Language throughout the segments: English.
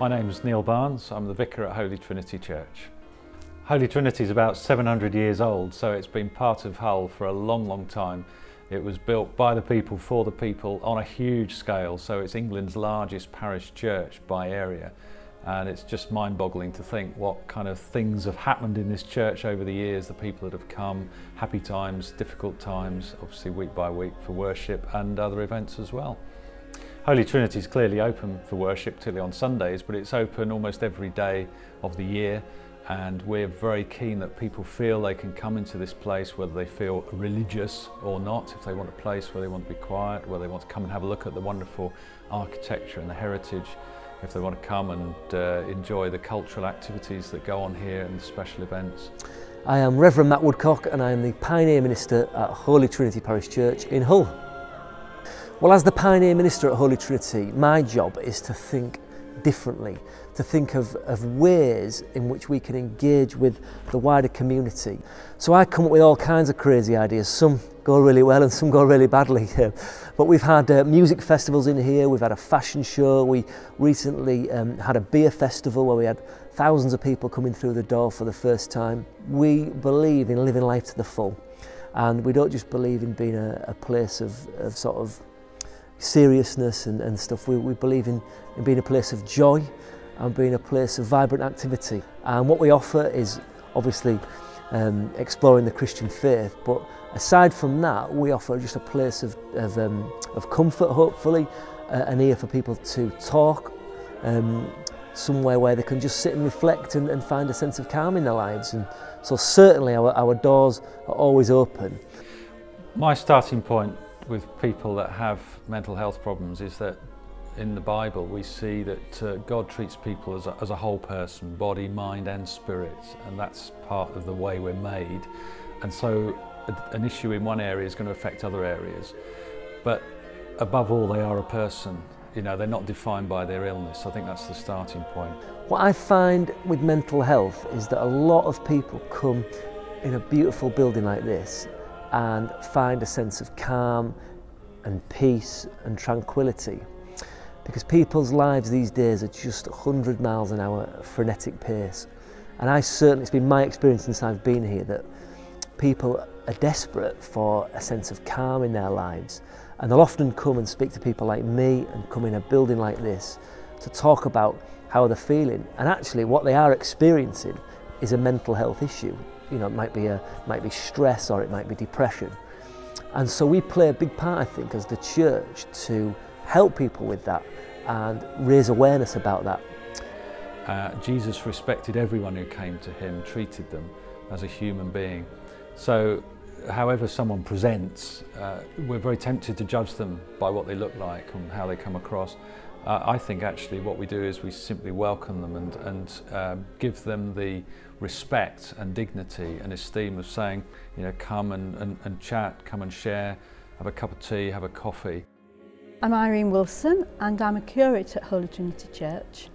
My name is Neal Barnes. I'm the vicar at Holy Trinity Church. Holy Trinity is about 700 years old, so it's been part of Hull for a long, long time. It was built by the people, for the people, on a huge scale, so it's England's largest parish church by area. And it's just mind-boggling to think what kind of things have happened in this church over the years, the people that have come, happy times, difficult times, obviously week by week for worship and other events as well. Holy Trinity is clearly open for worship, particularly on Sundays, but it's open almost every day of the year and we're very keen that people feel they can come into this place whether they feel religious or not, if they want a place where they want to be quiet, where they want to come and have a look at the wonderful architecture and the heritage, if they want to come and uh, enjoy the cultural activities that go on here and the special events. I am Reverend Matt Woodcock and I am the Pioneer Minister at Holy Trinity Parish Church in Hull. Well, as the pioneer minister at Holy Trinity, my job is to think differently, to think of, of ways in which we can engage with the wider community. So I come up with all kinds of crazy ideas. Some go really well and some go really badly. but we've had uh, music festivals in here, we've had a fashion show, we recently um, had a beer festival where we had thousands of people coming through the door for the first time. We believe in living life to the full. And we don't just believe in being a, a place of, of sort of seriousness and, and stuff. We, we believe in, in being a place of joy and being a place of vibrant activity. And what we offer is obviously um, exploring the Christian faith, but aside from that, we offer just a place of, of, um, of comfort, hopefully, uh, an ear for people to talk, um, somewhere where they can just sit and reflect and, and find a sense of calm in their lives. And so certainly our, our doors are always open. My starting point with people that have mental health problems is that in the Bible we see that uh, God treats people as a, as a whole person, body, mind and spirit, and that's part of the way we're made. And so a, an issue in one area is going to affect other areas. But above all, they are a person. You know, they're not defined by their illness. I think that's the starting point. What I find with mental health is that a lot of people come in a beautiful building like this and find a sense of calm and peace and tranquility. Because people's lives these days are just 100 miles an hour frenetic pace. And I certainly it's been my experience since I've been here that people are desperate for a sense of calm in their lives. And they'll often come and speak to people like me and come in a building like this to talk about how they're feeling. And actually what they are experiencing is a mental health issue you know, it might be, a, might be stress or it might be depression. And so we play a big part, I think, as the church to help people with that and raise awareness about that. Uh, Jesus respected everyone who came to him, treated them as a human being. So however someone presents, uh, we're very tempted to judge them by what they look like and how they come across. Uh, I think actually what we do is we simply welcome them and, and um, give them the respect and dignity and esteem of saying, you know, come and, and, and chat, come and share, have a cup of tea, have a coffee. I'm Irene Wilson and I'm a curate at Holy Trinity Church.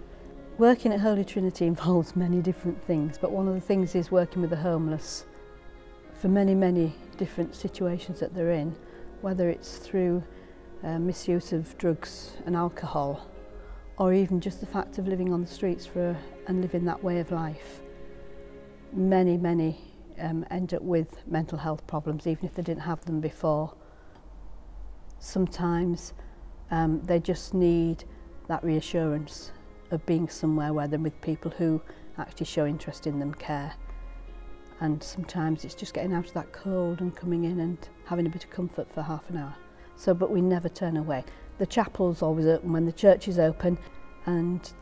Working at Holy Trinity involves many different things, but one of the things is working with the homeless for many, many different situations that they're in, whether it's through uh, misuse of drugs and alcohol, or even just the fact of living on the streets for and living that way of life. Many, many um, end up with mental health problems, even if they didn't have them before. Sometimes um, they just need that reassurance of being somewhere where they're with people who actually show interest in them, care. And sometimes it's just getting out of that cold and coming in and having a bit of comfort for half an hour. So, but we never turn away. The chapel's always open when the church is open, and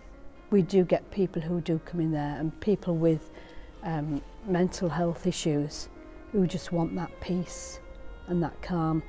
we do get people who do come in there and people with um, mental health issues who just want that peace and that calm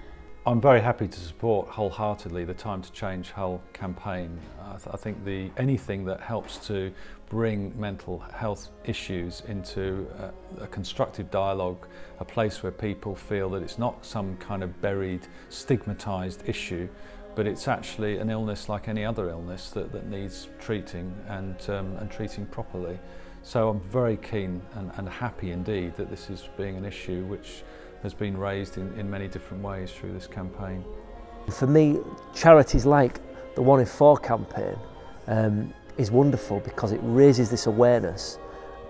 I'm very happy to support wholeheartedly the Time to Change Hull campaign. I, th I think the anything that helps to bring mental health issues into a, a constructive dialogue, a place where people feel that it's not some kind of buried, stigmatized issue, but it's actually an illness like any other illness that, that needs treating and, um, and treating properly. So I'm very keen and, and happy indeed that this is being an issue which has been raised in, in many different ways through this campaign. For me, charities like the One in Four campaign um, is wonderful because it raises this awareness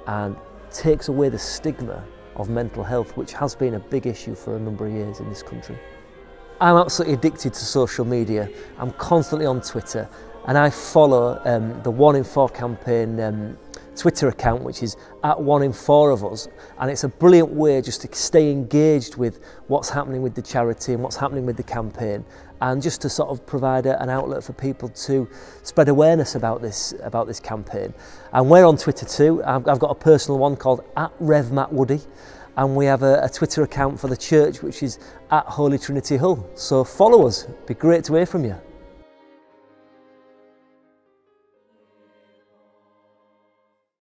and takes away the stigma of mental health, which has been a big issue for a number of years in this country. I'm absolutely addicted to social media. I'm constantly on Twitter and I follow um, the One in Four campaign um, Twitter account, which is at One in Four of Us. And it's a brilliant way just to stay engaged with what's happening with the charity and what's happening with the campaign. And just to sort of provide a, an outlet for people to spread awareness about this, about this campaign. And we're on Twitter too. I've, I've got a personal one called at Rev Matt Woody. And we have a, a Twitter account for the church, which is at Holy Trinity Hull. So follow us. It'd be great to hear from you.